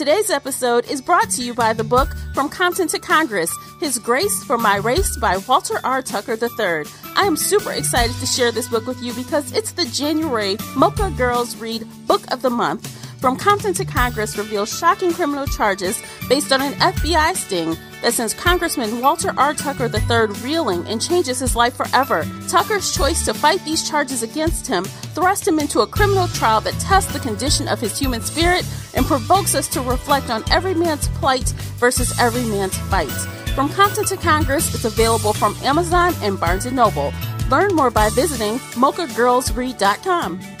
Today's episode is brought to you by the book From Compton to Congress His Grace for My Race by Walter R. Tucker III. I am super excited to share this book with you because it's the January Mocha Girls Read Book of the Month. From Compton to Congress reveals shocking criminal charges based on an FBI sting that sends Congressman Walter R. Tucker III reeling and changes his life forever. Tucker's choice to fight these charges against him thrust him into a criminal trial that tests the condition of his human spirit and provokes us to reflect on every man's plight versus every man's fight. From Compton to Congress is available from Amazon and Barnes & Noble. Learn more by visiting mochagirlsread.com.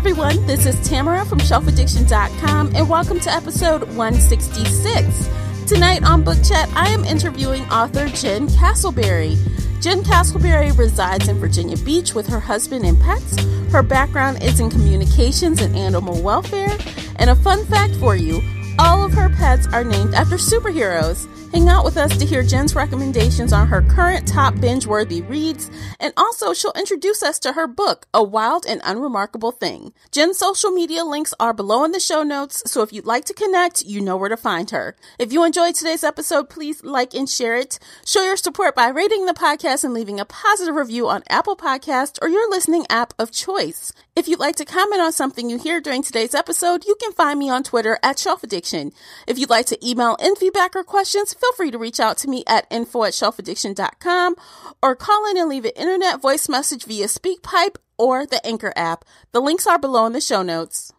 everyone, this is Tamara from shelfaddiction.com and welcome to episode 166. Tonight on Book Chat, I am interviewing author Jen Castleberry. Jen Castleberry resides in Virginia Beach with her husband and pets. Her background is in communications and animal welfare. And a fun fact for you all of her pets are named after superheroes. Hang out with us to hear Jen's recommendations on her current top binge worthy reads, and also she'll introduce us to her book, A Wild and Unremarkable Thing. Jen's social media links are below in the show notes, so if you'd like to connect, you know where to find her. If you enjoyed today's episode, please like and share it. Show your support by rating the podcast and leaving a positive review on Apple Podcast or your listening app of choice. If you'd like to comment on something you hear during today's episode, you can find me on Twitter at Shelf Addiction. If you'd like to email in feedback or questions, feel free to reach out to me at info at shelfaddiction.com or call in and leave an internet voice message via SpeakPipe or the Anchor app. The links are below in the show notes.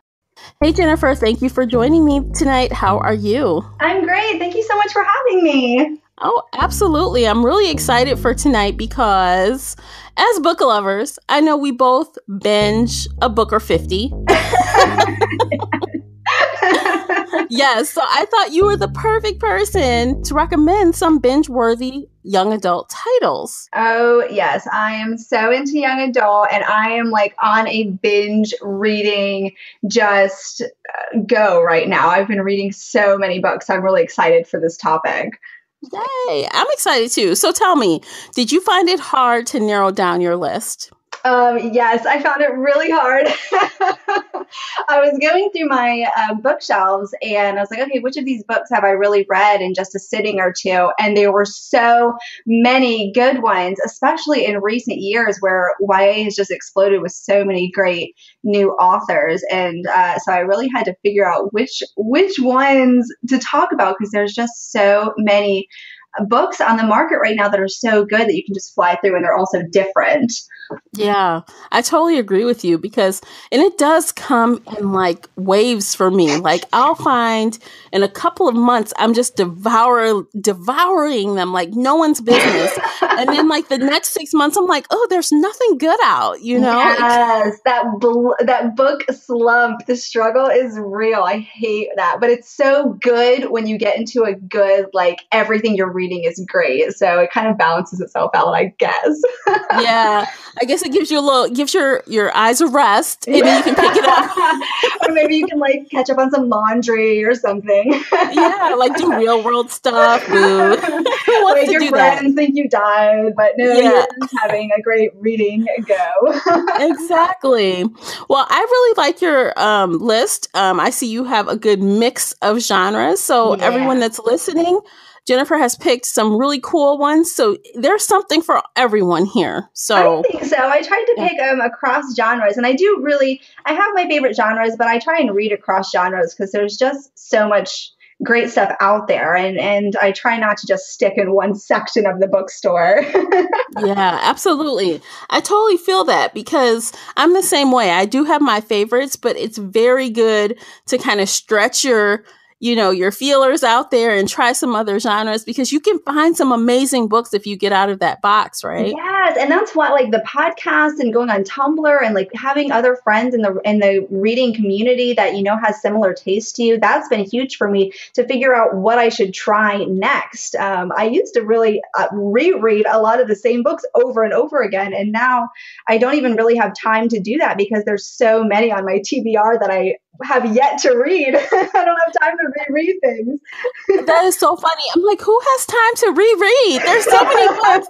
Hey Jennifer, thank you for joining me tonight. How are you? I'm great. Thank you so much for having me. Oh, absolutely. I'm really excited for tonight because as book lovers, I know we both binge a book or 50. yes, so I thought you were the perfect person to recommend some binge worthy young adult titles. Oh, yes. I am so into young adult and I am like on a binge reading just uh, go right now. I've been reading so many books. I'm really excited for this topic. Yay, I'm excited too. So tell me, did you find it hard to narrow down your list? Um, yes, I found it really hard. I was going through my uh, bookshelves and I was like, okay, which of these books have I really read in just a sitting or two? And there were so many good ones, especially in recent years where YA has just exploded with so many great new authors. And uh, so I really had to figure out which which ones to talk about because there's just so many books on the market right now that are so good that you can just fly through and they're also different. Yeah, I totally agree with you because, and it does come in like waves for me. Like I'll find in a couple of months, I'm just devour devouring them like no one's business, and then like the next six months, I'm like, oh, there's nothing good out, you know? Yes, that bl- that book slump, the struggle is real. I hate that, but it's so good when you get into a good like everything you're reading is great, so it kind of balances itself out, I guess. yeah. I guess it gives you a little, gives your your eyes a rest, and then you can pick it up. or maybe you can like catch up on some laundry or something. yeah, like do real world stuff. Who like your do friends that? think you died, but no, Yeah. you're just having a great reading go. exactly. Well, I really like your um, list. Um, I see you have a good mix of genres. So Yeah. everyone that's listening, Jennifer has picked some really cool ones. So there's something for everyone here. So I think so. I tried to Yeah. pick um, across genres, and I do really. I have my favorite genres, but I try and read across genres because there's just so much great stuff out there, and and I try not to just stick in one section of the bookstore. yeah, absolutely. I totally feel that because I'm the same way. I do have my favorites, but it's very good to kind of stretch your you know your feelers out there and try some other genres because you can find some amazing books if you get out of that box right Yes, and that's why like the podcast and going on Tumblr and like having other friends in the in the reading community that you know has similar taste to you. That's been huge for me to figure out what I should try next. Um, I used to really uh, reread a lot of the same books over and over again, and now I don't even really have time to do that because there's so many on my TBR that I have yet to read. I don't have time to reread things. that is so funny. I'm like, who has time to reread? There's so many books.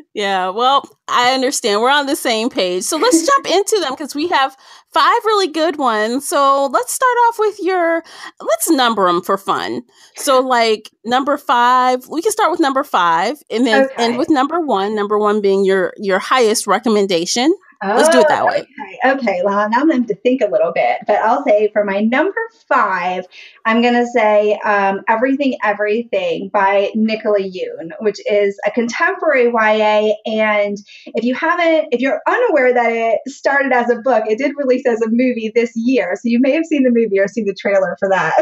yeah, well, I understand. We're on the same page. So let's jump into them because we have five really good ones. So let's start off with your, let's number them for fun. So, like number five, we can start with number five and then okay. end with number one, number one being your your highest recommendation. Let's do it that way. Okay. Okay. Well, now I'm going to think a little bit, but I'll say for my number five, I'm going to say um, Everything, Everything by Nicola Yoon, which is a contemporary YA. And if you haven't, if you're unaware that it started as a book, it did release as a movie this year. So you may have seen the movie or seen the trailer for that.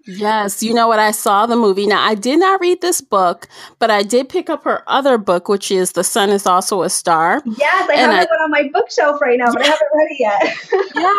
yes. You know what? I saw the movie. Now, I did not read this book, but I did pick up her other book, which is The Sun is Also a Star. Yes. I and have I, one on my bookshelf right now, but I haven't read it yet. yeah.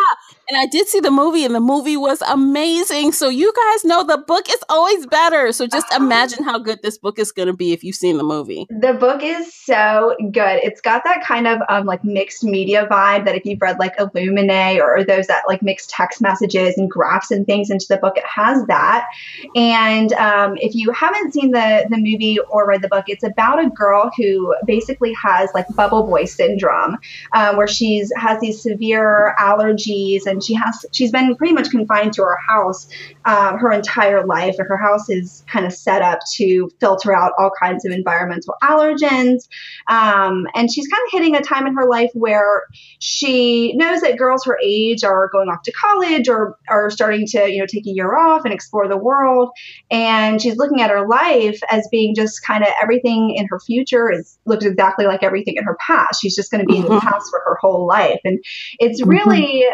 And I did see the movie, and the movie was amazing. So you guys know the book is always better. So just imagine how good this book is going to be if you've seen the movie. The book is so good. It's got that kind of um, like mixed media vibe that if you've read like Illuminae or, or those that like mix text messages and graphs and things into the book, it has that. And um, if you haven't seen the the movie or read the book, it's about a girl who basically has like bubble boy syndrome, uh, where she's has these severe allergies and she has she's been pretty much confined to her house um, her entire life. And her house is kind of set up to filter out all kinds of environmental allergens. Um, and she's kind of hitting a time in her life where she knows that girls her age are going off to college or are starting to you know take a year off and explore the world. And she's looking at her life as being just kind of everything in her future is looks exactly like everything in her past. She's just going to be mm-hmm. in the mm-hmm. past for her whole life. And it's mm-hmm. really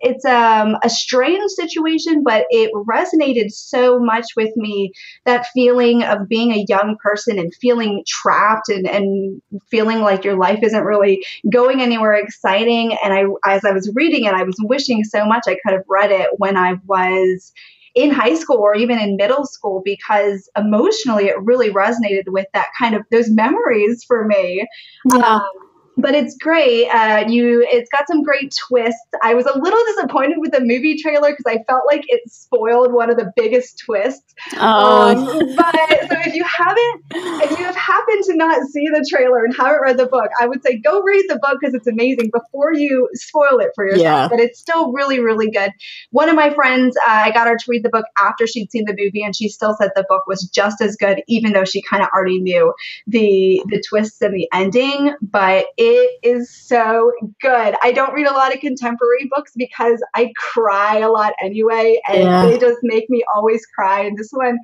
it's it's um, a strange situation, but it resonated so much with me that feeling of being a young person and feeling trapped and, and feeling like your life isn't really going anywhere exciting. And I, as I was reading it, I was wishing so much I could have read it when I was in high school or even in middle school because emotionally it really resonated with that kind of those memories for me. Yeah. Um, but it's great. Uh, you, it's got some great twists. I was a little disappointed with the movie trailer because I felt like it spoiled one of the biggest twists. Oh. Um, but so if you haven't, if you have happened to not see the trailer and haven't read the book, I would say go read the book because it's amazing before you spoil it for yourself. Yeah. But it's still really, really good. One of my friends, uh, I got her to read the book after she'd seen the movie, and she still said the book was just as good, even though she kind of already knew the the twists and the ending. But it it is so good. I don't read a lot of contemporary books because I cry a lot anyway, and yeah. they just make me always cry. And this one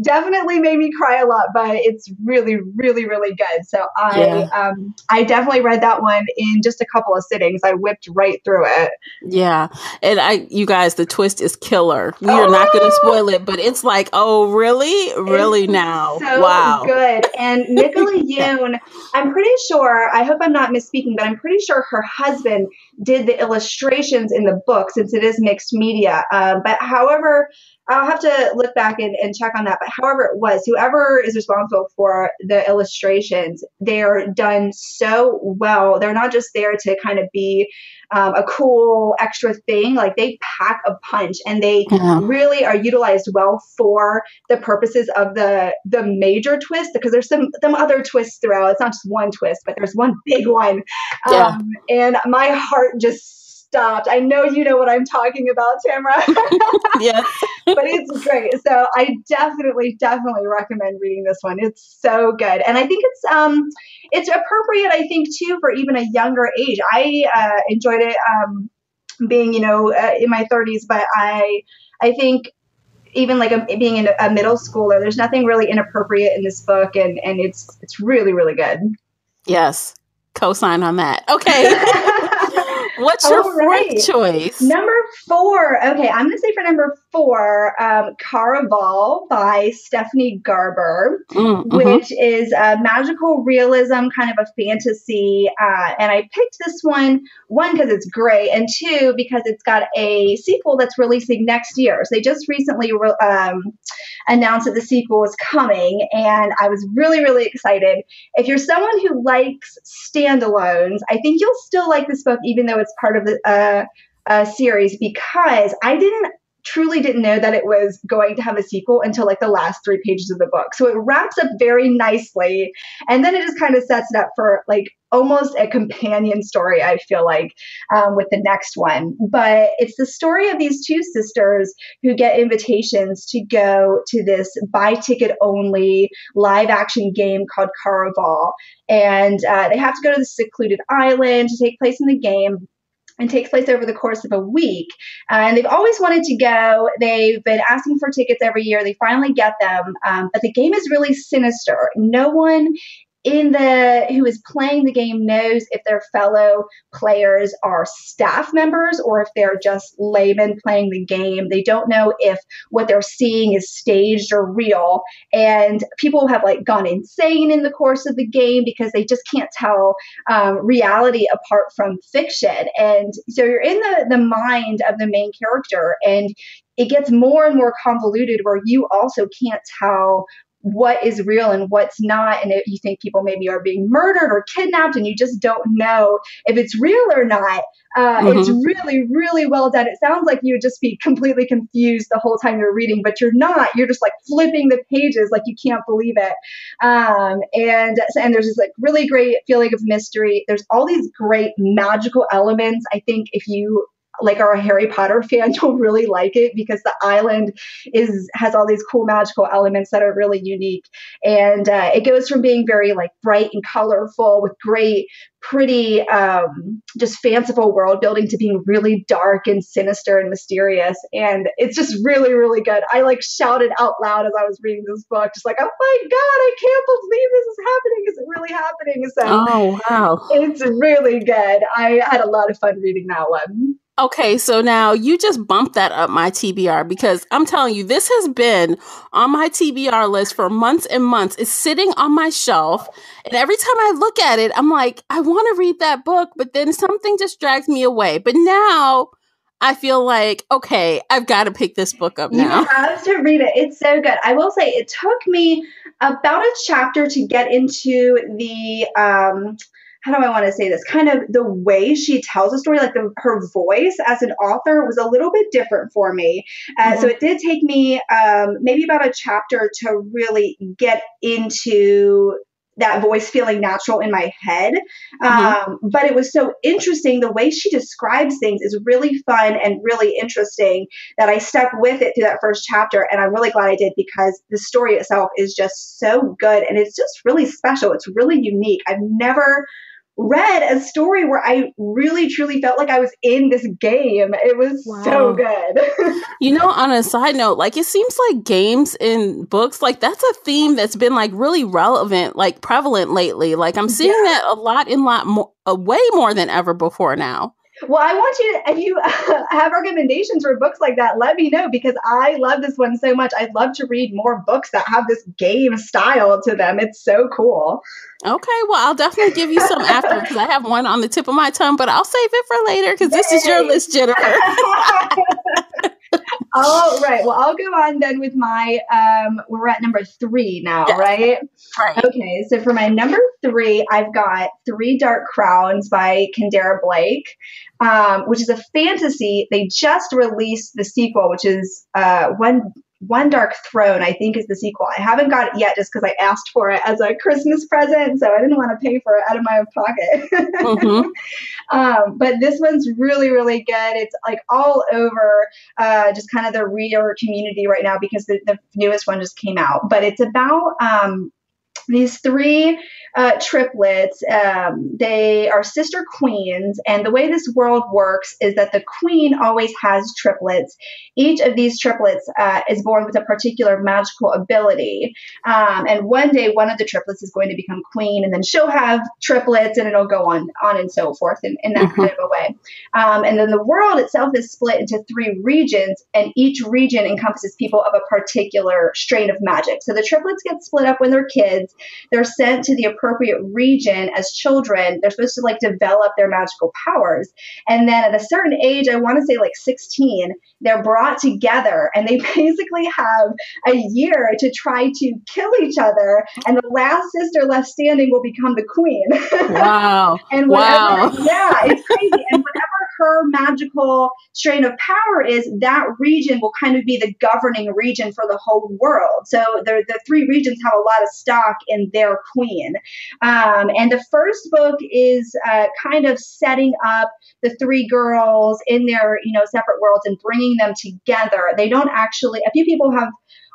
definitely made me cry a lot, but it's really, really, really good. So I, yeah. um, I definitely read that one in just a couple of sittings. I whipped right through it. Yeah, and I, you guys, the twist is killer. We oh! are not going to oh! spoil it, but it's like, oh, really, really it's now, so wow, good. And Nicola Yoon, I'm pretty sure. I hope I'm not misspeaking, but I'm pretty sure her husband did the illustrations in the book since it is mixed media. Um, but however, I'll have to look back and, and check on that. But however it was, whoever is responsible for the illustrations, they are done so well. They're not just there to kind of be um, a cool extra thing. Like they pack a punch, and they yeah. really are utilized well for the purposes of the the major twist. Because there's some some other twists throughout. It's not just one twist, but there's one big one. Yeah. Um, and my heart just stopped. I know you know what I'm talking about, Tamara. yes. but it's great. So I definitely, definitely recommend reading this one. It's so good. And I think it's um it's appropriate, I think, too, for even a younger age. I uh, enjoyed it um being, you know, uh, in my 30s, but I I think even like a, being in a middle schooler, there's nothing really inappropriate in this book, and and it's it's really really good. Yes, co-sign on that. Okay. What's your All fourth choice? Number four. Okay, I'm going to say for number four, um, Caraval by Stephanie Garber, mm, mm-hmm. which is a magical realism, kind of a fantasy. Uh, and I picked this one, one, because it's great, and two, because it's got a sequel that's releasing next year. So they just recently re- um, announced that the sequel is coming, and I was really, really excited. If you're someone who likes standalones, I think you'll still like this book, even though it's part of the uh, uh, series, because I didn't truly didn't know that it was going to have a sequel until like the last three pages of the book. So it wraps up very nicely. And then it just kind of sets it up for like almost a companion story, I feel like, um, with the next one. But it's the story of these two sisters who get invitations to go to this buy ticket only live action game called Caraval. And uh, they have to go to the secluded island to take place in the game and takes place over the course of a week. Uh, and they've always wanted to go. They've been asking for tickets every year. They finally get them. Um, but the game is really sinister. No one in the who is playing the game knows if their fellow players are staff members or if they're just laymen playing the game. They don't know if what they're seeing is staged or real. And people have like gone insane in the course of the game because they just can't tell um, reality apart from fiction. And so you're in the the mind of the main character and it gets more and more convoluted where you also can't tell what is real and what's not. And if you think people maybe are being murdered or kidnapped and you just don't know if it's real or not. Uh, mm-hmm. It's really, really well done. It sounds like you would just be completely confused the whole time you're reading, but you're not. You're just like flipping the pages like you can't believe it. Um, and and there's this like really great feeling of mystery. There's all these great magical elements. I think if you like are a Harry Potter fan, you'll really like it because the island is has all these cool magical elements that are really unique. And uh, it goes from being very like bright and colorful with great, pretty, um, just fanciful world building to being really dark and sinister and mysterious. And it's just really, really good. I like shouted out loud as I was reading this book, just like, oh my god, I can't believe this is happening. Is it really happening? So, oh wow, it's really good. I had a lot of fun reading that one. Okay, so now you just bumped that up my TBR because I'm telling you, this has been on my TBR list for months and months. It's sitting on my shelf. And every time I look at it, I'm like, I want to read that book, but then something just drags me away. But now I feel like, okay, I've got to pick this book up now. You have to read it. It's so good. I will say it took me about a chapter to get into the um how do I want to say this? Kind of the way she tells a story, like the, her voice as an author was a little bit different for me. Uh, mm-hmm. So it did take me um, maybe about a chapter to really get into that voice feeling natural in my head. Mm-hmm. Um, but it was so interesting. The way she describes things is really fun and really interesting that I stuck with it through that first chapter. And I'm really glad I did because the story itself is just so good and it's just really special. It's really unique. I've never read a story where I really truly felt like I was in this game. It was wow. so good. you know, on a side note, like it seems like games in books, like that's a theme that's been like really relevant, like prevalent lately. Like I'm seeing yeah. that a lot in lot more, uh, way more than ever before now. Well, I want you to, if you have recommendations for books like that, let me know because I love this one so much. I'd love to read more books that have this game style to them. It's so cool. Okay, well, I'll definitely give you some after because I have one on the tip of my tongue, but I'll save it for later because this is your list, Jennifer. All right. Well, I'll go on then with my. Um, we're at number three now, right? Right. Okay. So for my number three, I've got Three Dark Crowns by Kendare Blake, um, which is a fantasy. They just released the sequel, which is uh, one one Dark Throne, I think, is the sequel. I haven't got it yet just because I asked for it as a Christmas present, so I didn't want to pay for it out of my own pocket. mm-hmm. um, but this one's really, really good. It's like all over uh, just kind of the reader community right now because the, the, newest one just came out. But it's about um, these three uh, triplets. Um, they are sister queens, and the way this world works is that the queen always has triplets. Each of these triplets uh, is born with a particular magical ability, um, and one day one of the triplets is going to become queen, and then she'll have triplets, and it'll go on, on and so forth in, in that mm-hmm. kind of a way. Um, and then the world itself is split into three regions, and each region encompasses people of a particular strain of magic. So the triplets get split up when they're kids. They're sent to the appropriate region as children. They're supposed to like develop their magical powers. And then at a certain age, I want to say like 16, they're brought together and they basically have a year to try to kill each other. And the last sister left standing will become the queen. Wow. and whatever, wow. yeah, it's crazy. and whatever her magical strain of power is, that region will kind of be the governing region for the whole world. So the, the three regions have a lot of stock in their queen. Um, and the first book is uh, kind of setting up the three girls in their you know separate worlds and bringing them together. They don't actually. A few people have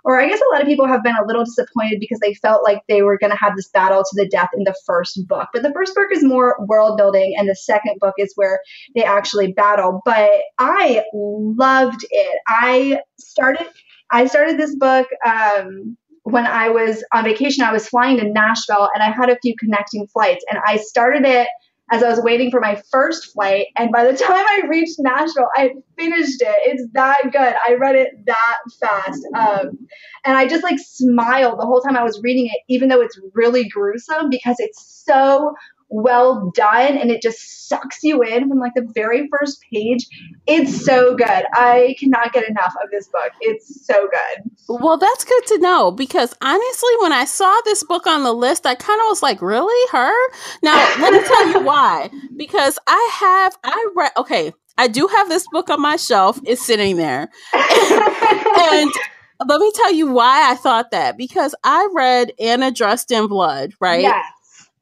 or I guess a lot of people have been a little disappointed because they felt like they were going to have this battle to the death in the first book. But the first book is more world building, and the second book is where they actually battle. But I loved it. I started. I started this book. Um, when I was on vacation, I was flying to Nashville and I had a few connecting flights. And I started it as I was waiting for my first flight. And by the time I reached Nashville, I finished it. It's that good. I read it that fast. Um, and I just like smiled the whole time I was reading it, even though it's really gruesome because it's so well done and it just sucks you in from like the very first page. It's so good. I cannot get enough of this book. It's so good. Well, that's good to know because honestly, when I saw this book on the list, I kind of was like, really? Her? Now, let me tell you why. Because I have, I read, okay, I do have this book on my shelf. It's sitting there. and let me tell you why I thought that because I read Anna Dressed in Blood, right? Yes.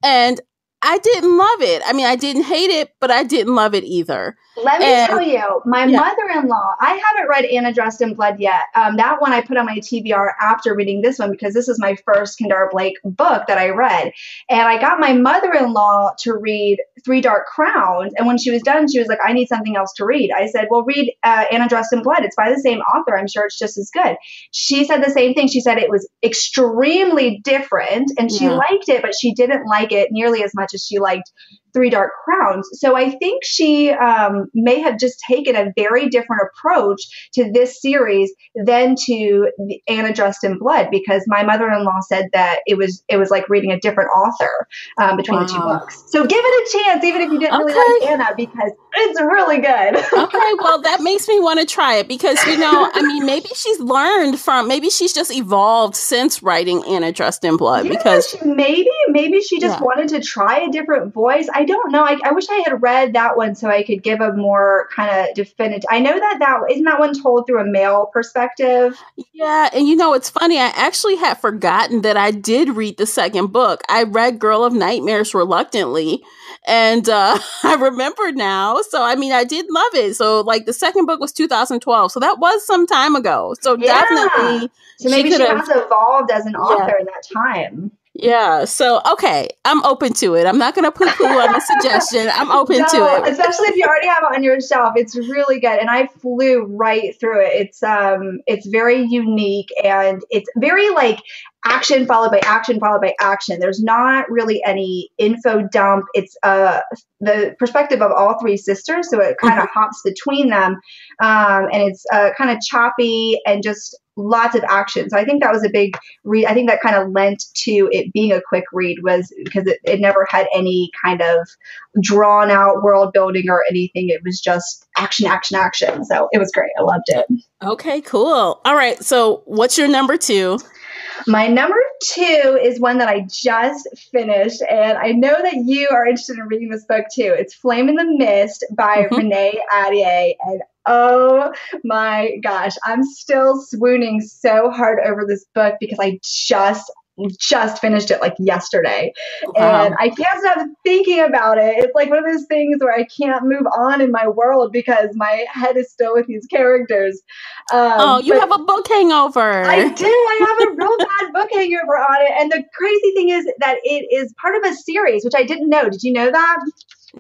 And I didn't love it. I mean, I didn't hate it, but I didn't love it either. Let me and, tell you, my yeah. mother-in-law. I haven't read Anna Dressed in Blood yet. Um, that one I put on my TBR after reading this one because this is my first Kendare Blake book that I read, and I got my mother-in-law to read Three Dark Crowns. And when she was done, she was like, "I need something else to read." I said, "Well, read uh, Anna Dressed in Blood. It's by the same author. I'm sure it's just as good." She said the same thing. She said it was extremely different, and she yeah. liked it, but she didn't like it nearly as much as she liked Three Dark Crowns. So I think she um, may have just taken a very different approach to this series than to Anna Dressed in Blood because my mother-in-law said that it was it was like reading a different author um, between wow. the two books. So give it a chance, even if you didn't okay. really like Anna, because it's really good. okay, well that makes me want to try it because you know, I mean, maybe she's learned from, maybe she's just evolved since writing Anna Dressed in Blood yeah, because maybe maybe she just yeah. wanted to try a different voice. I don't know. I, I wish I had read that one so I could give a more kind of definitive. I know that that isn't that one told through a male perspective. Yeah, and you know it's funny. I actually had forgotten that I did read the second book. I read Girl of Nightmares reluctantly, and uh, I remember now. So I mean, I did love it. So like the second book was 2012, so that was some time ago. So yeah. definitely, so maybe she, she has evolved as an author yeah. in that time. Yeah. So okay, I'm open to it. I'm not gonna poo poo on the suggestion. I'm open no, to it. Especially if you already have it on your shelf. It's really good. And I flew right through it. It's um it's very unique and it's very like action followed by action followed by action. There's not really any info dump. It's uh the perspective of all three sisters, so it kind of mm-hmm. hops between them, um, and it's uh, kind of choppy and just lots of action. So I think that was a big read. I think that kind of lent to it being a quick read was because it, it never had any kind of drawn out world building or anything. It was just action, action, action. So it was great. I loved it. Okay, cool. All right. So what's your number two? My number two is one that I just finished, and I know that you are interested in reading this book too. It's Flame in the Mist by mm-hmm. Renee Ahdieh, and oh my gosh, I'm still swooning so hard over this book because I just just finished it like yesterday. Wow. And I can't stop thinking about it. It's like one of those things where I can't move on in my world because my head is still with these characters. Um, oh, you have a book hangover. I do. I have a real bad book hangover on it. And the crazy thing is that it is part of a series, which I didn't know. Did you know that?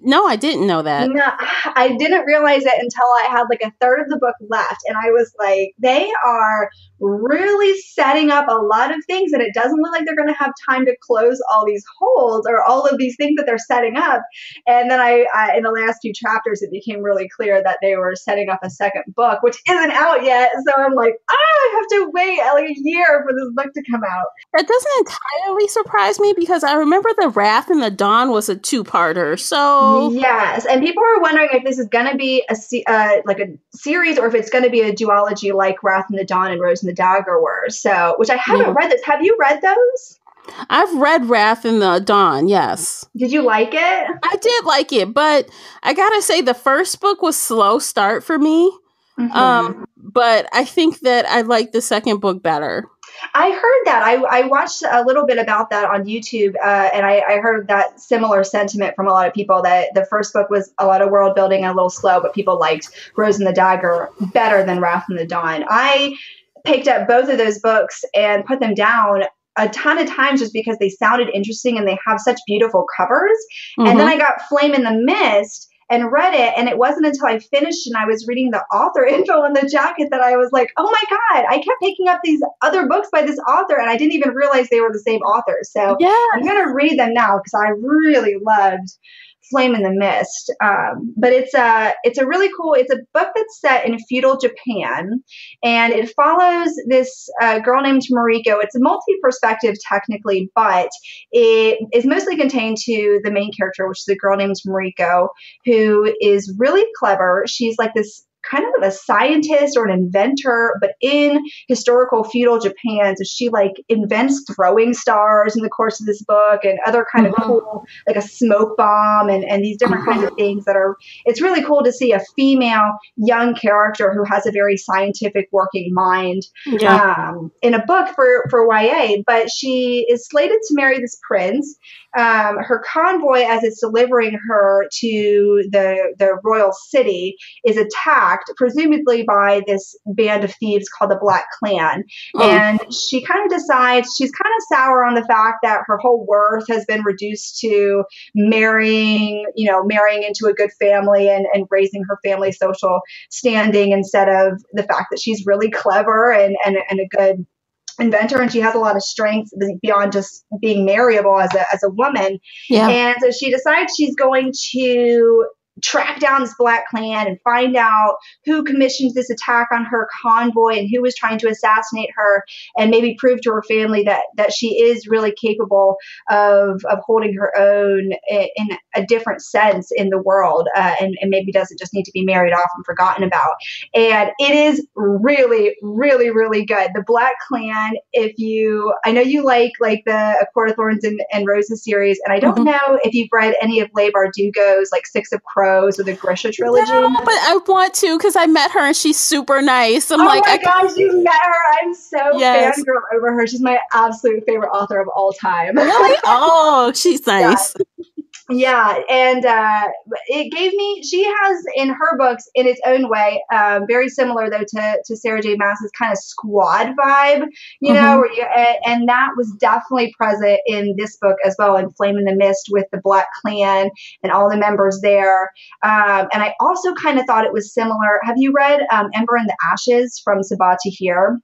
No, I didn't know that. No, I didn't realize it until I had like a third of the book left. And I was like, they are really setting up a lot of things, and it doesn't look like they're going to have time to close all these holes or all of these things that they're setting up. And then I, I in the last few chapters, it became really clear that they were setting up a second book, which isn't out yet. So I'm like, ah, I have to wait like a year for this book to come out. That doesn't entirely surprise me because I remember the Wrath and the Dawn was a two-parter. So yes, and people were wondering if this is going to be a uh, like a series or if it's going to be a duology like Wrath and the Dawn and Rose and the Dagger were. So, which I haven't yeah. read this. Have you read those? I've read Wrath and the Dawn, yes. Did you like it? I did like it, but I gotta say the first book was slow start for me. Mm-hmm. Um, but I think that I like the second book better. I heard that. I, I watched a little bit about that on YouTube, uh, and I, I heard that similar sentiment from a lot of people that the first book was a lot of world building and a little slow, but people liked Rose and the Dagger better than Wrath and the Dawn. I picked up both of those books and put them down a ton of times just because they sounded interesting and they have such beautiful covers. Mm-hmm. And then mm-hmm. I got Flame in the Mist and read it. And it wasn't until I finished and I was reading the author info on the jacket that I was like, oh my God, I kept picking up these other books by this author and I didn't even realize they were the same author. So yeah. I'm going to read them now because I really loved Flame in the Mist. Um, but it's a it's a really cool. It's a book that's set in feudal Japan, and it follows this uh, girl named Mariko. It's a multi-perspective technically, but it is mostly contained to the main character, which is a girl named Mariko, who is really clever. She's like this kind of a scientist or an inventor, but in historical feudal Japan. So she like invents throwing stars in the course of this book and other kind mm-hmm. of cool, like a smoke bomb and, and these different mm-hmm. kinds of mm-hmm. things that are, it's really cool to see a female young character who has a very scientific working mind yeah. um, in a book for, for YA. But she is slated to marry this prince um, her convoy, as it's delivering her to the the royal city, is attacked, presumably by this band of thieves called the Black Clan. Oh. And she kind of decides she's kind of sour on the fact that her whole worth has been reduced to marrying, you know, marrying into a good family and, and raising her family social standing instead of the fact that she's really clever and, and, and a good inventor and she has a lot of strengths beyond just being marryable as a as a woman. Yeah. And so she decides she's going to track down this Black Clan and find out who commissioned this attack on her convoy and who was trying to assassinate her, and maybe prove to her family that that she is really capable of of holding her own in a different sense in the world, uh, and, and maybe doesn't just need to be married off and forgotten about. And it is really, really, really good. The Black Clan. If you, I know you like like the A Court of Thorns and, and Roses series, and I don't mm-hmm. know if you've read any of Leigh Bardugo's like Six of Crows Rose or the Grisha trilogy. No, but I want to because I met her and she's super nice. I'm oh like, my I gosh, you met her! I'm so yes. fangirl over her. She's my absolute favorite author of all time. Really? oh, she's nice. Yeah yeah and uh, it gave me she has in her books in its own way um, very similar though to, to sarah j. Maas's kind of squad vibe you mm-hmm. know you, and, and, that was definitely present in this book as well in flame in the mist with the black clan and all the members there. Um, and i also kind of thought it was similar. Have you read um, ember in the ashes from sabaa tahir?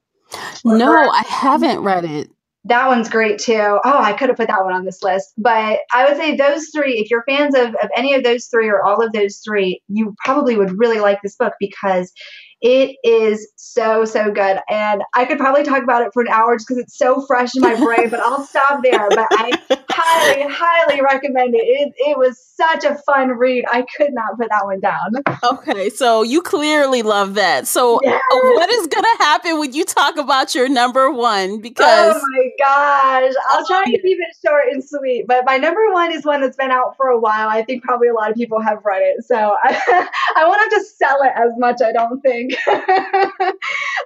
No i haven't read it that one's great too. Oh, I could have put that one on this list. But I would say those three, if you're fans of, of any of those three or all of those three, you probably would really like this book because it is so, so good. And I could probably talk about it for an hour just because it's so fresh in my brain, but I'll stop there. But I highly, highly recommend it. it. It was such a fun read. I could not put that one down. Okay, so you clearly love that. So, uh, yes. what is going to happen when you talk about your number one? Oh because. Oh my gosh. I'll try to um, keep it short and sweet. But my number one is one that's been out for a while. I think probably a lot of people have read it. So I, I won't have to sell it as much, I don't think.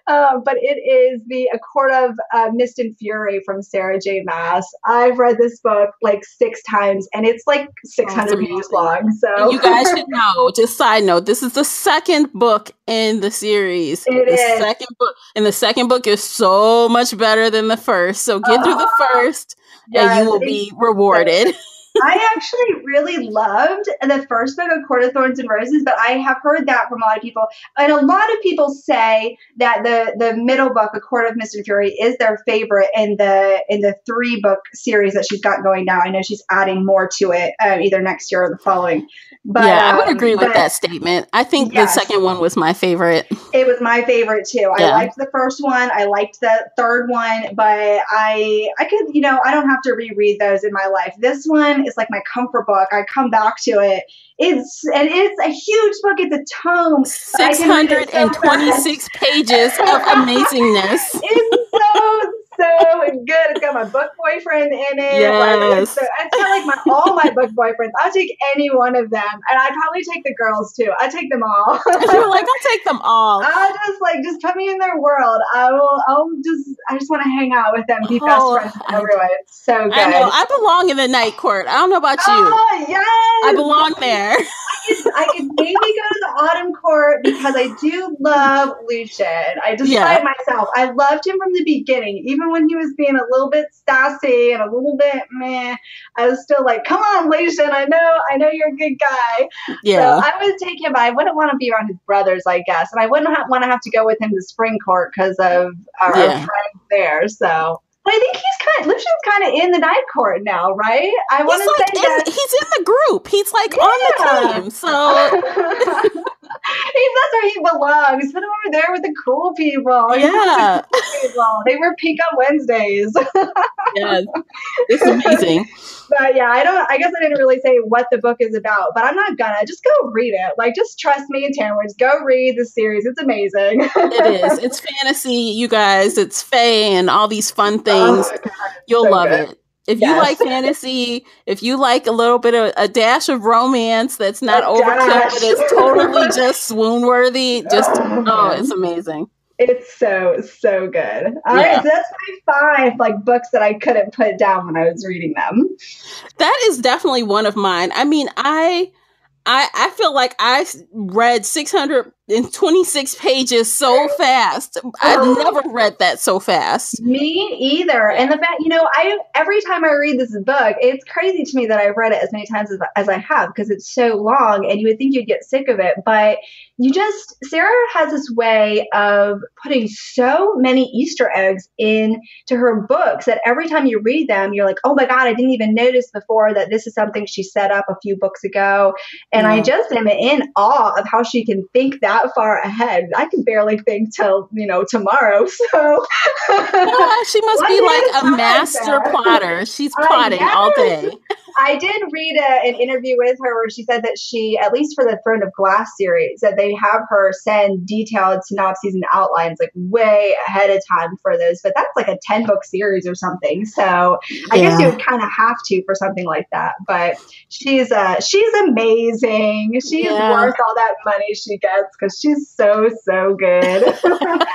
Um, but it is the A Court of uh, Mist and Fury from Sarah J. Maas. I've read this book like six times, and it's like 600 pages long. So you guys should know. Just side note: this is the second book in the series. It the is. second book, and the second book is so much better than the first. So get through the Ah, first, yes, and you will be rewarded. I actually really loved the first book of Court of Thorns and Roses, but I have heard that from a lot of people, and a lot of people say that the the middle book, A Court of Mist and Fury, is their favorite in the in the three book series that she's got going now. I know she's adding more to it, um, either next year or the following. But yeah, I would um, agree with that statement. I think Yes. the second one was my favorite. It was my favorite too. I liked the first one. I liked the third one, but I I could you know I don't have to reread those in my life. This one is like my comfort book. I come back to it. It's and it's a huge book. It's a tome. Six can read it hundred so pages of amazingness. It's good. It's got my book boyfriend in it. Yes. so, it's got like my all my book boyfriends. I'll take any one of them, and I'd probably take the girls too. I take them all. You're like, I'll take them all. I'll just like just put me in their world. I will. I'll just. I just want to hang out with them, be best Oh, friends with I- everyone. It's so good. I know. I belong in the night court. I don't know about you. Oh yes, I belong there. I could maybe go to the autumn court because I do love Lucien. I despite Yeah. myself, I loved him from the beginning, even when he was being a little bit sassy and a little bit meh. I was still like, "Come on, Lucien! I know, I know you're a good guy." Yeah. So I would take him, but I wouldn't want to be around his brothers, I guess, and I wouldn't ha- want to have to go with him to spring court because of our, Yeah. friends there. So. But I think he's kind. Of, Lucien's kind of in the night court now, right? I want to like say in, that. he's in the group. He's like Yeah. on the team. So that's where he belongs. Put him over there with the cool people. Yeah, the cool people. They were pink on Wednesdays. yeah, it's amazing. but yeah, I don't. I guess I didn't really say what the book is about, but I'm not gonna. Just go read it. Like, just trust me and Tamara. Just go read the series. It's amazing. It is. It's fantasy, you guys. It's fae and all these fun things. Oh. You'll so love good. it. If yes. you like fantasy, if you like a little bit of a dash of romance that's not overkill. but it's totally just swoon worthy, just oh, oh it's amazing. It's so so good. All yeah. right, so that's my five like books that I couldn't put down when I was reading them. That is definitely one of mine. I mean, I I I feel like I read 600 in 26 pages so fast. I've never read that so fast. Me either. And the fact, you know, I every time I read this book, it's crazy to me that I've read it as many times as, as I have because it's so long and you would think you'd get sick of it. But you just, Sarah has this way of putting so many Easter eggs into her books that every time you read them, you're like, oh my God, I didn't even notice before that this is something she set up a few books ago. And yeah. I just am in awe of how she can think that far ahead. I can barely think till, you know, tomorrow. So Ah, she must be like a master plotter. She's plotting all day. I did read a, an interview with her where she said that she, at least for the Throne of Glass series, that they have her send detailed synopses and outlines like way ahead of time for those. But that's like a 10 book series or something. So I guess you would kind of have to for something like that. But she's uh she's amazing. She's Yeah. worth all that money she gets because she's so, so good.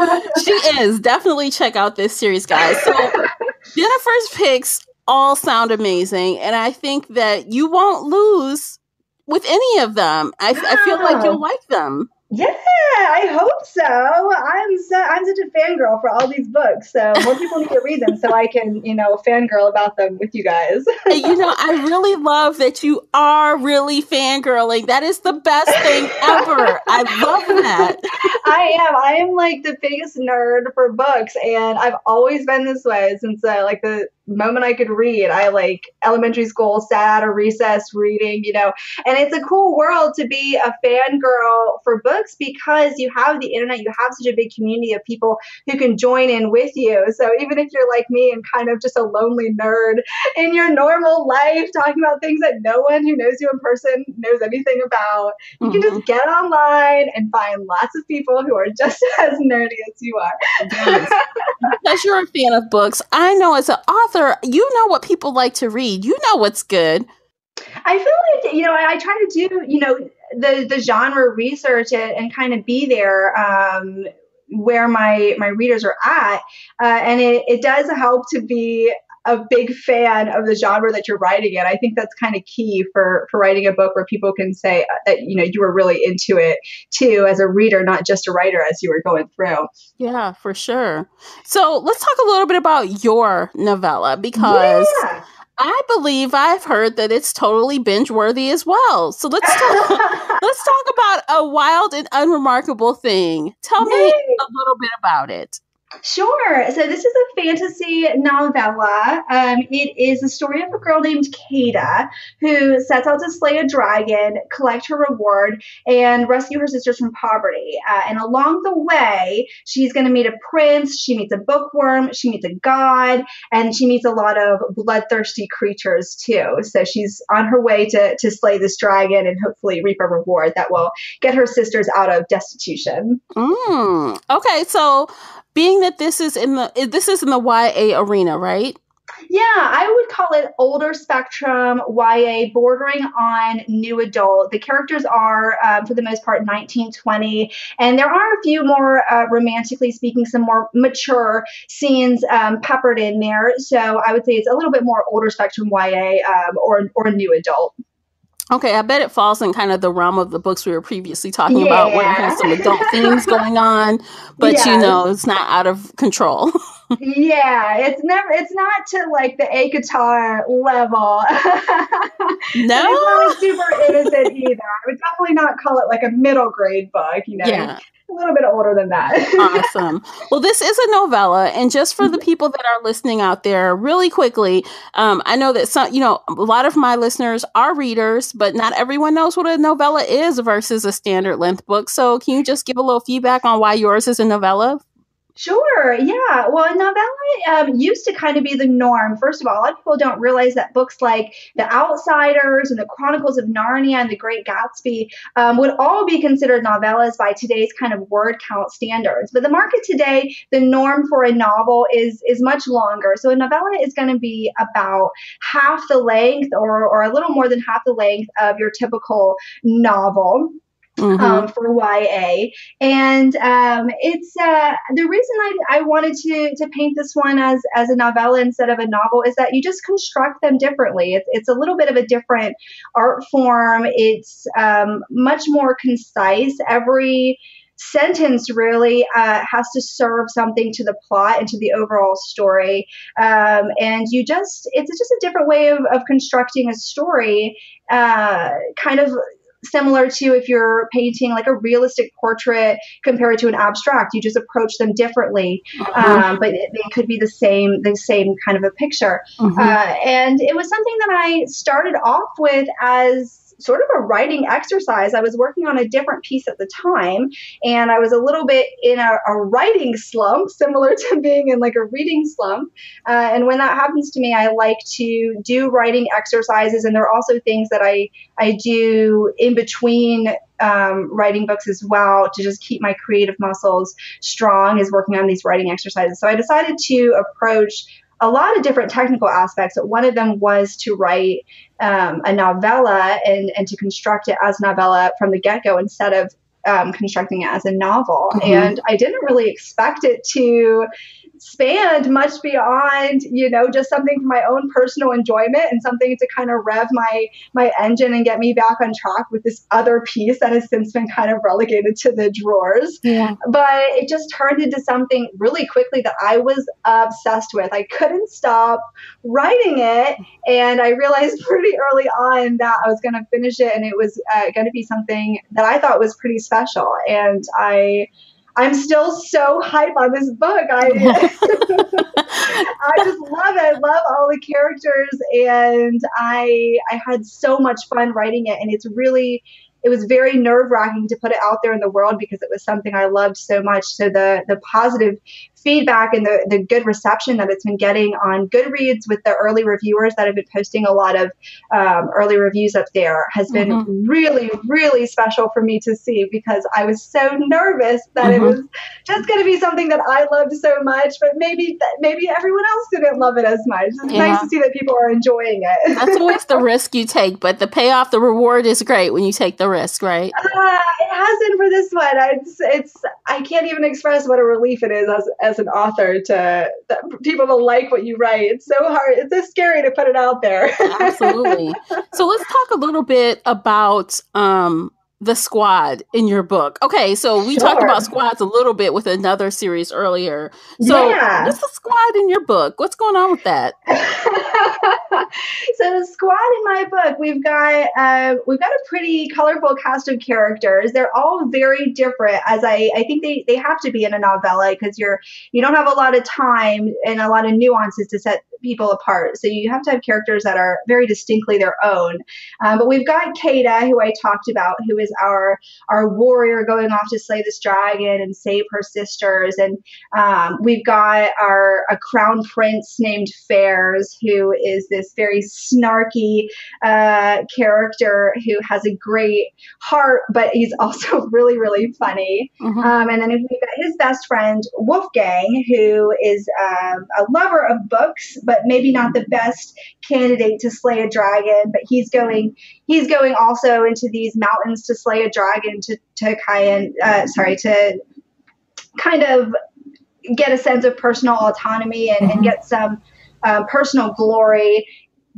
she is. Definitely check out this series, guys. So Jennifer's picks all sound amazing, and I think that you won't lose with any of them. I, I feel like you'll like them. Yeah, I hope so. I'm so I'm such a fangirl for all these books. So more people need to read them so I can, you know, fangirl about them with you guys. You know, I really love that you are really fangirling. That is the best thing ever. I love that. I am. I am like the biggest nerd for books, and I've always been this way since uh, like the moment I could read. I like elementary school, sat at a recess reading, you know, and it's a cool world to be a fangirl for books because you have the internet, you have such a big community of people who can join in with you. So even if you're like me and kind of just a lonely nerd in your normal life, talking about things that no one who knows you in person knows anything about, you can Mhm. just get online and find lots of people who are just as nerdy as you are. Yes. Because you're a fan of books, I know as an author, you know what people like to read. You know what's good. I feel like you know I, I try to do you know the the genre research and, and kind of be there um, where my my readers are at uh, and it, it does help to be a big fan of the genre that you're writing in. I think that's kind of key for for writing a book where people can say uh, that you know you were really into it too as a reader, not just a writer as you were going through. Yeah, for sure. So let's talk a little bit about your novella because. Yeah. I believe I've heard that it's totally binge worthy as well. So let's talk, let's talk about a wild and unremarkable thing. Tell Yay. me a little bit about it. Sure. So this is a fantasy novella. Um, it is the story of a girl named Kada who sets out to slay a dragon, collect her reward, and rescue her sisters from poverty. Uh, and along the way, she's going to meet a prince. She meets a bookworm. She meets a god, and she meets a lot of bloodthirsty creatures too. So she's on her way to to slay this dragon and hopefully reap a reward that will get her sisters out of destitution. Mm, okay, so being that this is in the this is in the YA arena, right? Yeah, I would call it older spectrum YA, bordering on new adult. The characters are, um, for the most part, 1920, and there are a few more, uh, romantically speaking, some more mature scenes um, peppered in there. So I would say it's a little bit more older spectrum YA um, or or new adult. Okay, I bet it falls in kind of the realm of the books we were previously talking yeah. about, where it has some adult themes going on, but you know, it's not out of control. yeah, it's never, it's not to like the ACOTAR level. no, it's not super innocent either. I would definitely not call it like a middle grade book. You know, yeah a little bit older than that. awesome. Well, this is a novella, and just for the mm-hmm. people that are listening out there, really quickly, um, I know that some, you know, a lot of my listeners are readers, but not everyone knows what a novella is versus a standard length book. So, can you just give a little feedback on why yours is a novella? Sure. Yeah. Well, a novella um, used to kind of be the norm. First of all, a lot of people don't realize that books like The Outsiders and The Chronicles of Narnia and The Great Gatsby um, would all be considered novellas by today's kind of word count standards. But the market today, the norm for a novel is is much longer. So a novella is going to be about half the length or, or a little more than half the length of your typical novel mm-hmm. um, for YA. And um, it's uh, the reason I, I wanted to to paint this one as as a novella instead of a novel is that you just construct them differently. It's it's a little bit of a different art form. It's um, much more concise. Every sentence really uh, has to serve something to the plot and to the overall story. Um, and you just, it's just a different way of, of constructing a story, uh, kind of similar to if you're painting like a realistic portrait compared to an abstract you just approach them differently mm-hmm. um, but it, they could be the same the same kind of a picture mm-hmm. uh, and it was something that i started off with as sort of a writing exercise. I was working on a different piece at the time, and I was a little bit in a, a writing slump, similar to being in like a reading slump. Uh, and when that happens to me, I like to do writing exercises, and there are also things that I I do in between um, writing books as well to just keep my creative muscles strong is working on these writing exercises. So I decided to approach a lot of different technical aspects, but one of them was to write um, a novella and, and to construct it as novella from the get go instead of um, constructing it as a novel. Mm-hmm. And I didn't really expect it to spanned much beyond you know just something for my own personal enjoyment and something to kind of rev my my engine and get me back on track with this other piece that has since been kind of relegated to the drawers. Yeah. but it just turned into something really quickly that i was obsessed with. I couldn't stop writing it and i realized pretty early on that i was going to finish it and it was uh, going to be something that i thought was pretty special. And i I'm still so hype on this book. I I just love it. I love all the characters and I I had so much fun writing it and it's really it was very nerve wracking to put it out there in the world because it was something I loved so much. So the the positive feedback and the, the good reception that it's been getting on Goodreads with the early reviewers that have been posting a lot of um, early reviews up there has been mm-hmm. really, really special for me to see because I was so nervous that mm-hmm. it was just going to be something that I loved so much, but maybe maybe everyone else didn't love it as much. It's yeah. nice to see that people are enjoying it. That's always the risk you take, but the payoff, the reward is great when you take the risk, right? Uh, it has been for this one. It's it's I can't even express what a relief it is as as an author to people to like what you write. It's so hard. It's so scary to put it out there. Absolutely. So let's talk a little bit about um, the squad in your book. Okay, so we sure. talked about squads a little bit with another series earlier. So yeah. what's the squad in your book? What's going on with that? so the squad in my book, we've got uh, we've got a pretty colorful cast of characters. They're all very different, as I I think they they have to be in a novella because you're you don't have a lot of time and a lot of nuances to set people apart. So you have to have characters that are very distinctly their own. Um, but we've got Kata, who I talked about, who is our our warrior going off to slay this dragon and save her sisters, and um, we've got our a crown prince named Fairs, who is this very snarky uh, character who has a great heart, but he's also really really funny. Mm-hmm. Um, and then we've got his best friend Wolfgang, who is um, a lover of books but maybe not the best candidate to slay a dragon. But he's going he's going also into these mountains to slay a dragon to to kind uh, sorry to kind of get a sense of personal autonomy and, and mm-hmm. get some uh, personal glory.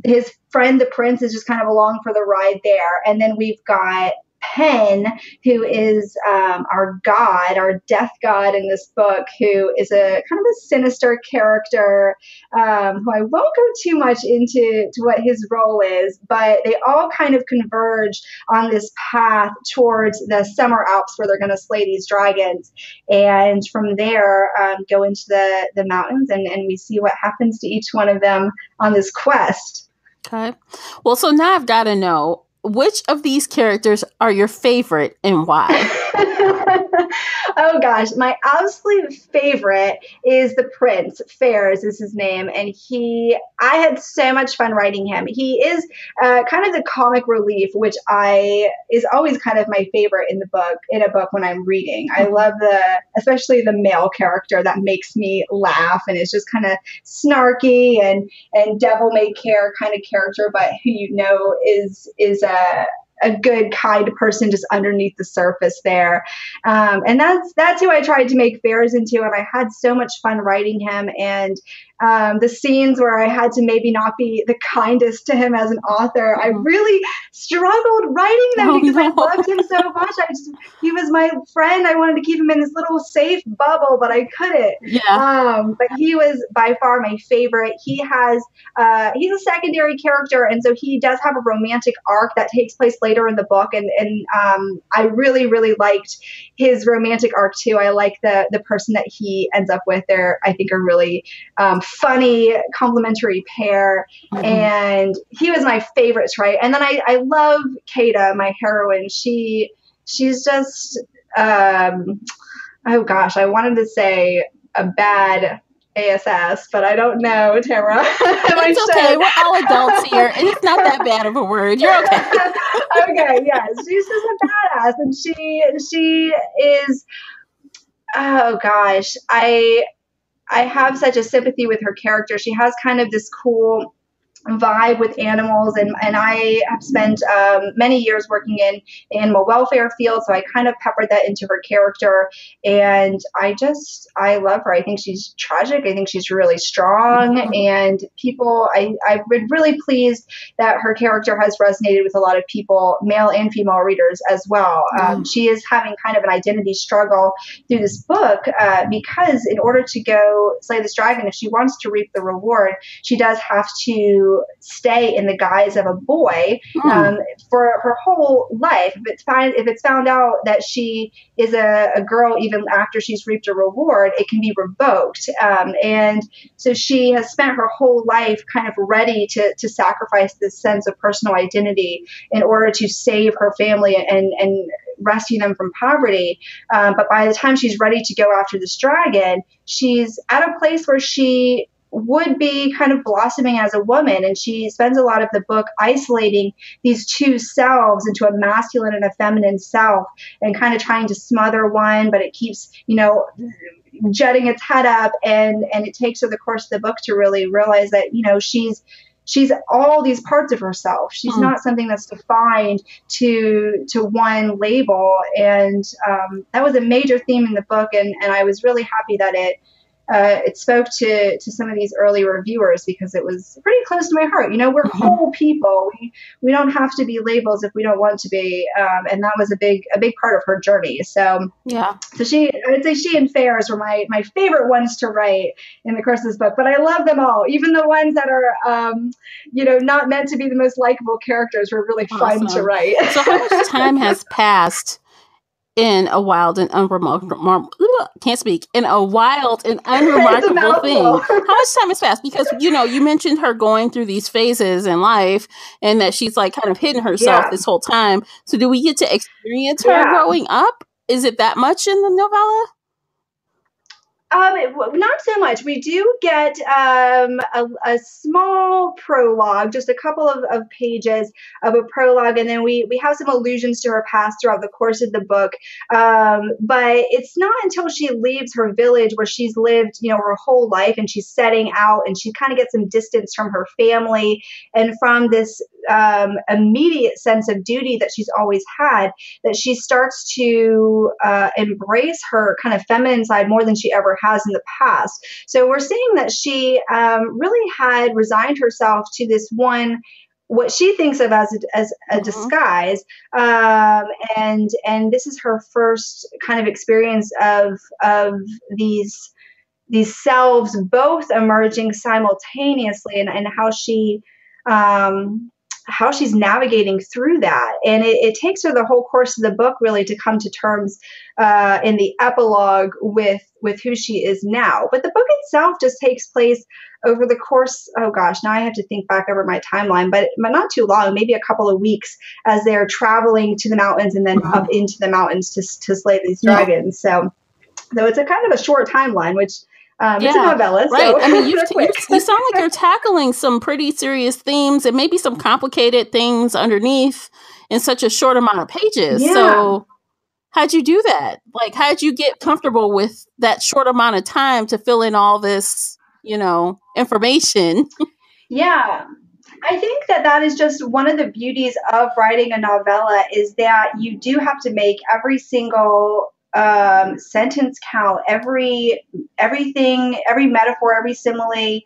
His friend the prince is just kind of along for the ride there, and then we've got Pen, who is um, our god, our death god in this book, who is a kind of a sinister character, um, who I won't go too much into to what his role is, but they all kind of converge on this path towards the Summer Alps where they're going to slay these dragons, and from there um, go into the the mountains, and, and we see what happens to each one of them on this quest. Okay. Well, so now I've got to know which of these characters are your favorite and why? oh gosh, my absolute favorite is the prince. Fairs is his name, and he. I had so much fun writing him. He is uh, kind of the comic relief, which I is always kind of my favorite in the book in a book when I'm reading. I mm-hmm. love the, especially the male character that makes me laugh and is just kind of snarky and and devil may care kind of character, but who you know is is a a good kind person just underneath the surface there. Um, and that's that's who i tried to make Fairs into and i had so much fun writing him and um, the scenes where I had to maybe not be the kindest to him as an author, I mm-hmm. really struggled writing them oh, because no. I loved him so much. I just he was my friend. I wanted to keep him in this little safe bubble, but I couldn't. Yeah. Um, but he was by far my favorite. He has uh, he's a secondary character, and so he does have a romantic arc that takes place later in the book, and and um, I really really liked his romantic arc too. I like the the person that he ends up with. They're I think a really um, funny complementary pair mm-hmm. and he was my favorite right and then i i love kata my heroine she she's just um oh gosh i wanted to say a bad ASS, but I don't know, Tara. it's okay. We're all adults here, it's not that bad of a word. You're okay. okay, yes, she's just a badass, and she she is. Oh gosh, I I have such a sympathy with her character. She has kind of this cool vibe with animals. And, and I have spent um, many years working in the animal welfare field so I kind of peppered that into her character. And I just I love her. I think she's tragic. I think she's really strong. Mm-hmm. and people I, I've been really pleased that her character has resonated with a lot of people male and female readers as well. Mm-hmm. um, she is having kind of an identity struggle through this book uh, because in order to go slay this dragon if she wants to reap the reward she does have to stay in the guise of a boy hmm. um, for her whole life. If it's find if it's found out that she is a, a, girl even after she's reaped a reward, it can be revoked. Um, and so she has spent her whole life kind of ready to to sacrifice this sense of personal identity in order to save her family and and rescue them from poverty. Um, but by the time she's ready to go after this dragon, she's at a place where she would be kind of blossoming as a woman. And she spends a lot of the book isolating these two selves into a masculine and a feminine self and kind of trying to smother one, but it keeps, you know, jutting its head up. And, and it takes her the course of the book to really realize that, you know, she's, she's all these parts of herself. She's mm. not something that's defined to to one label, and um, that was a major theme in the book. And and I was really happy that it uh, it spoke to to some of these early reviewers because it was pretty close to my heart. You know, we're mm-hmm. whole people. We we don't have to be labels if we don't want to be, um, and that was a big a big part of her journey. So yeah. So she, I would say she and Ferris were my my favorite ones to write in the Christmas book. But I love them all, even the ones that are, um, you know, not meant to be the most likable characters were really awesome. fun to write. so how much time has passed? In a wild and unremarkable can't speak in a wild and unremarkable thing. How much time has passed? Because you know, you mentioned her going through these phases in life and that she's like kind of hidden herself yeah. this whole time. So do we get to experience her yeah. growing up? Is it that much in the novella? Um, not so much. We do get um, a, a, small prologue, just a couple of, of, pages of a prologue, and then we, we have some allusions to her past throughout the course of the book. Um, but it's not until she leaves her village where she's lived, you know, her whole life, and she's setting out, and she kind of gets some distance from her family and from this um, immediate sense of duty that she's always had, that she starts to uh, embrace her kind of feminine side more than she ever has in the past. So we're seeing that she um, really had resigned herself to this one what she thinks of as a, as a mm-hmm. disguise um, and and this is her first kind of experience of of these these selves both emerging simultaneously and, and how she um, how she's navigating through that. And it, it, takes her the whole course of the book really to come to terms uh, in the epilogue with with who she is now. But the book itself just takes place over the course. Oh gosh, now I have to think back over my timeline, but, not too long, maybe a couple of weeks as they're traveling to the mountains and then mm-hmm. up into the mountains to to slay these dragons. Yeah. So. So it's a kind of a short timeline, which um, yeah, it's a novella, right. So I mean, you, you, you sound like you're tackling some pretty serious themes and maybe some complicated things underneath in such a short amount of pages. Yeah. So, how'd you do that? Like, how'd you get comfortable with that short amount of time to fill in all this, you know, information? yeah. I think that that is just one of the beauties of writing a novella is that you do have to make every single um, sentence count, every everything, every metaphor, every simile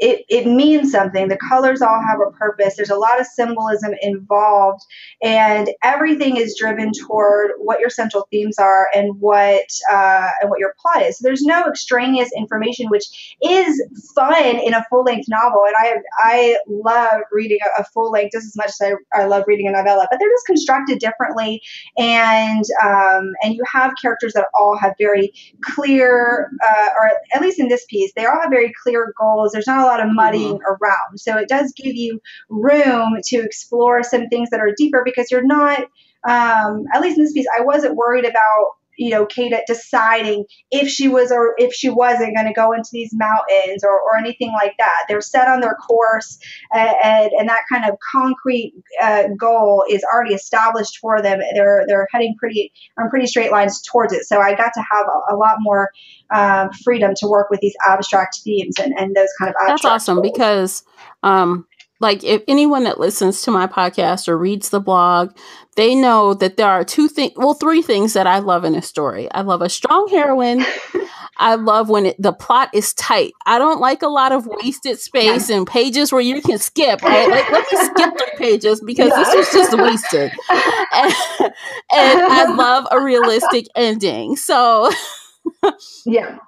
it, it means something. The colors all have a purpose. There's a lot of symbolism involved, and everything is driven toward what your central themes are and what uh, and what your plot is. So there's no extraneous information, which is fun in a full length novel. And I I love reading a, full length just as much as I, I love reading a novella. But they're just constructed differently, and um, and you have characters that all have very clear, uh, or at least in this piece, they all have very clear goals. There's not a lot of muddying mm-hmm. around. So it does give you room to explore some things that are deeper because you're not, um, at least in this piece, I wasn't worried about you know Kate deciding if she was or if she wasn't going to go into these mountains or, or anything like that. They're set on their course, and, and that kind of concrete uh, goal is already established for them. They're they're heading pretty on pretty straight lines towards it. So I got to have a, a lot more um, freedom to work with these abstract themes and, and those kind of That's awesome goals. because um, like if anyone that listens to my podcast or reads the blog, they know that there are two things, well, three things that I love in a story. I love a strong heroine. I love when it, the plot is tight. I don't like a lot of wasted space yeah. and pages where you can skip. Right? Like, let me skip three pages because yeah. this was just wasted. And, and I love a realistic ending. So, yeah.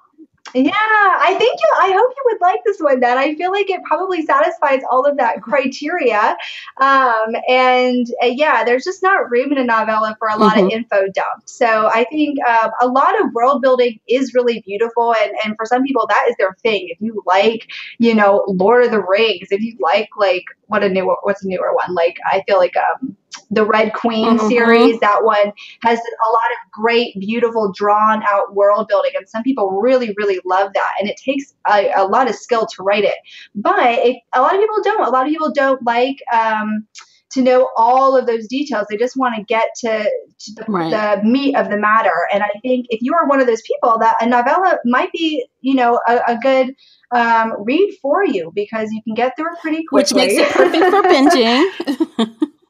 Yeah, I think you. I hope you would like this one. Then I feel like it probably satisfies all of that criteria. Um, and uh, yeah, there's just not room in a novella for a lot mm-hmm. of info dump. So I think um, a lot of world building is really beautiful, and and for some people that is their thing. If you like, you know, Lord of the Rings, if you like like what a new what's a newer one like, I feel like um the Red Queen mm-hmm. series. That one has a lot of great, beautiful, drawn out world building, and some people really, really love that. And it takes a, a lot of skill to write it, but it, a lot of people don't. A lot of people don't like. Um, to know all of those details. They just want to get to, to the, right. the, meat of the matter. And I think if you are one of those people, that a novella might be, you know, a, a good um, read for you because you can get through it pretty quickly. Which makes it perfect for binging.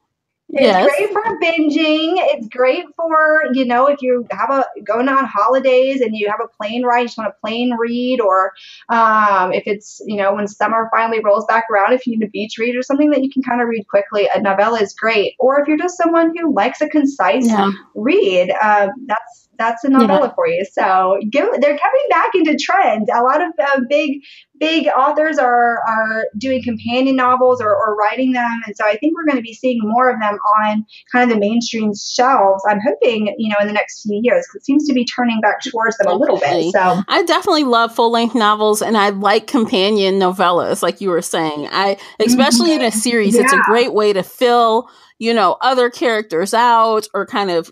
It's yes. great for binging. It's great for, you know, if you have a going on holidays and you have a plane ride, you just want a plane read, or um, if it's, you know, when summer finally rolls back around, if you need a beach read or something that you can kind of read quickly, a novella is great. Or if you're just someone who likes a concise yeah. read, uh, that's that's a novella yeah. for you. So give, they're coming back into trend. A lot of uh, big big authors are are doing companion novels or, or writing them, and so I think we're going to be seeing more of them on kind of the mainstream shelves. I'm hoping you know in the next few years because it seems to be turning back towards them a little bit. So I definitely love full length novels, and I like companion novellas, like you were saying. I especially mm-hmm. in a series, yeah. it's a great way to fill you know other characters out or kind of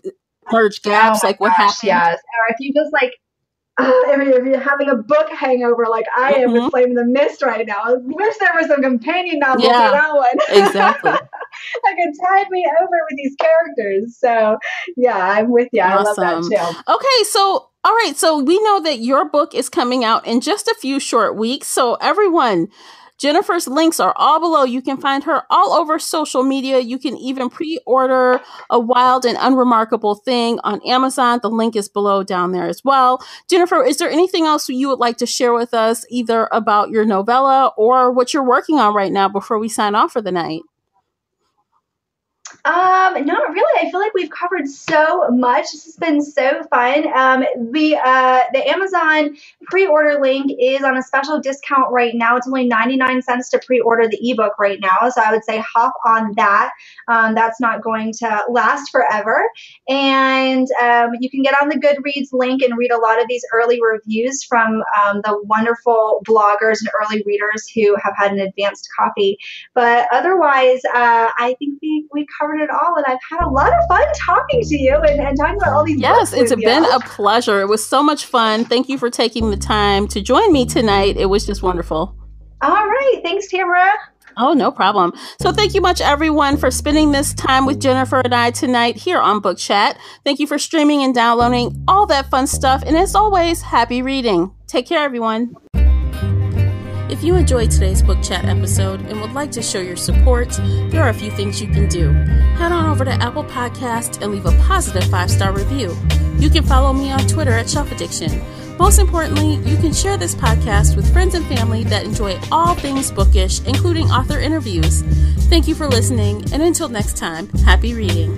merge gaps oh like what gosh, happened yes or if you just like uh, if you're having a book hangover like I am mm-hmm. with Flame in the Mist right now, I wish there was some companion novel yeah, to that one. exactly. that could tide me over with these characters. So, yeah, I'm with you. Awesome. I love that too. Okay, so all right, so we know that your book is coming out in just a few short weeks. So, everyone, Jennifer's links are all below. You can find her all over social media. You can even pre order A Wild and Unremarkable Thing on Amazon. The link is below down there as well. Jennifer, is there anything else you would like to share with us, either about your novella or what you're working on right now before we sign off for the night? Um, not really. I feel like we've covered so much. This has been so fun. Um, the uh, the Amazon pre-order link is on a special discount right now. It's only 99 cents to pre-order the ebook right now. So I would say hop on that. Um, that's not going to last forever. And um, you can get on the Goodreads link and read a lot of these early reviews from um, the wonderful bloggers and early readers who have had an advanced copy. But otherwise, uh, I think we we covered covered it all, and I've had a lot of fun talking to you and, and talking about all these. Yes, it's been a pleasure. It was so much fun. Thank you for taking the time to join me tonight. It was just wonderful. All right, thanks, Tamara. Oh, no problem. So, thank you much, everyone, for spending this time with Jennifer and I tonight here on Book Chat. Thank you for streaming and downloading all that fun stuff. And as always, happy reading. Take care, everyone. If you enjoyed today's book chat episode and would like to show your support, there are a few things you can do. Head on over to Apple Podcast and leave a positive five star review. You can follow me on Twitter at Shelf Addiction. Most importantly, you can share this podcast with friends and family that enjoy all things bookish, including author interviews. Thank you for listening, and until next time, happy reading.